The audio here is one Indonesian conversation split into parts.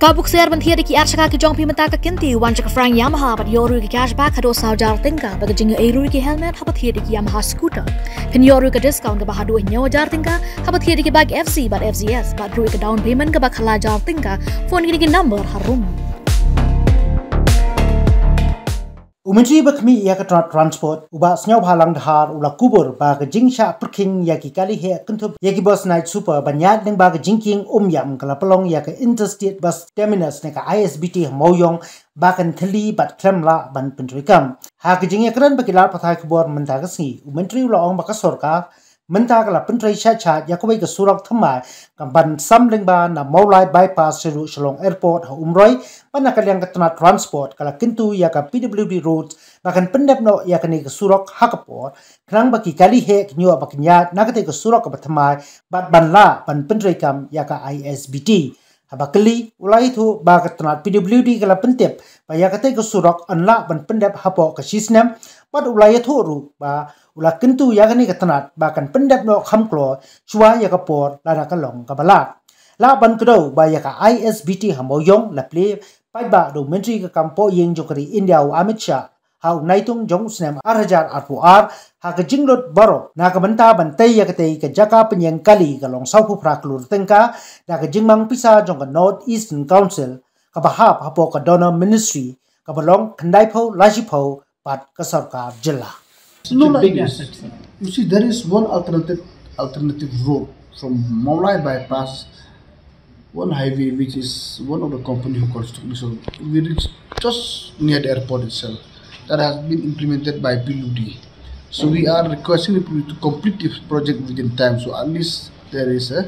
Kabuk bentia di ki jong pi menta ka kinti chaka frang Yamaha bat yoru ki cash back hado sao jar tingka baga jinga eru ki helmet habat hiya di ki Yamaha scooter. Pin yoru ka discount ka bahadu nyawa jar tingka habat hiya di ki bag FC bat FZS bat ru ka down payment ka bak hala jar tingka phone ki ki number harum. Umentri bakmi ya ka transport. Uba snyau halang dhar ula kubur ba ka jingsha perking ya ki kali he kuntup ya ki bus night super banyat deng ba ka jingking um yam kala pelong ya ka interstate bus terminus ne ka ISBT moyong ba kan thli bat kremla ban pentrikam ha ka jing ya kran ba ki lar pathai kubur menta ka umentri ula ong ba ka sorka menta kala pentrai cha cha ya ko ka surak thamai kam ban samling ba na maulai bypass seru shalong airport ha umroi pana kaliang katna transport kala kintu ya ka pwd roads bakan pendap no ya kani ka surak hakapor krang baki kali he knyo baknya nagate ka surak ka thamai bat ban la ban pentrai kam ya ka isbt habakli ulai thu ba katnat pwd kala pentep ba yakate ko surok anla ban pendep hapo ka sisnem bat ulai thu ru ba ula kentu yakani katnat ba kan pendep no khamklo chua yakapor la ka long ka bala la ban kdo ba yaka isbt hamoyong la ple pai ba documentary ka kampo yeng jokri india u amit shah hau naitung jong snem arhajar arpu ar ha ka jinglot baro na ka banta bantai ya kate ka jaka penyeng kali ka long sau phra klur tengka na ka jingmang pisa jong ka North Eastern Council ka bahap hapo ka donor ministry ka balong kandai pho laji pho pat ka sarkar jilla no, like You see, there is one alternative alternative road from Maulai bypass, one highway which is one of the company who constructed. So we reach just near the airport itself. That has been implemented by PUD. So we are requesting PUD to complete this project within time. So at least there is a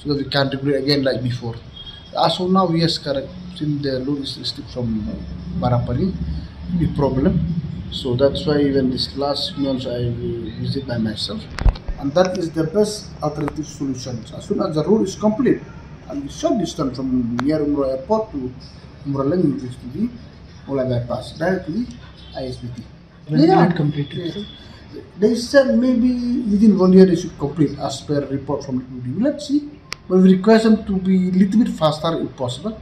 so that we can't repeat again like before. As of now, yes, correct. Since the road is still from Barapari, the problem so that's why even this last month I visit by myself. And that is the best alternative solution. As soon as the road is complete, and short distance from near Umrah Airport to Umrah be Ola bypass directly ISBT. When yeah. will completed? Yeah. They said maybe within one year they should complete as per report from the UD. Let's see. But we request them to be a little bit faster if possible.